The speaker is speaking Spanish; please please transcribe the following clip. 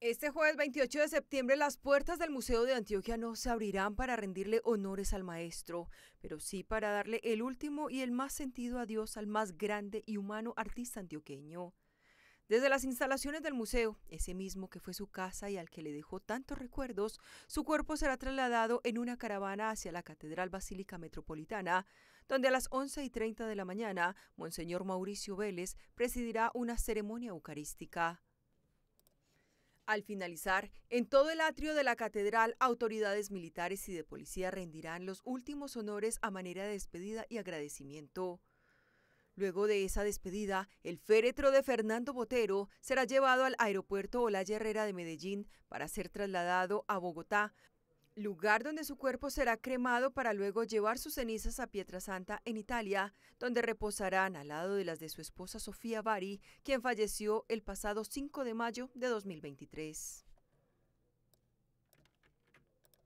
Este jueves 28 de septiembre las puertas del Museo de Antioquia no se abrirán para rendirle honores al maestro, pero sí para darle el último y el más sentido adiós al más grande y humano artista antioqueño. Desde las instalaciones del museo, ese mismo que fue su casa y al que le dejó tantos recuerdos, su cuerpo será trasladado en una caravana hacia la Catedral Basílica Metropolitana, donde a las 11 y 30 de la mañana, Monseñor Mauricio Vélez presidirá una ceremonia eucarística. Al finalizar, en todo el atrio de la catedral, autoridades militares y de policía rendirán los últimos honores a manera de despedida y agradecimiento. Luego de esa despedida, el féretro de Fernando Botero será llevado al aeropuerto Olaya Herrera de Medellín para ser trasladado a Bogotá, lugar donde su cuerpo será cremado para luego llevar sus cenizas a Pietrasanta en Italia, donde reposarán al lado de las de su esposa Sofía Bari, quien falleció el pasado 5 de mayo de 2023.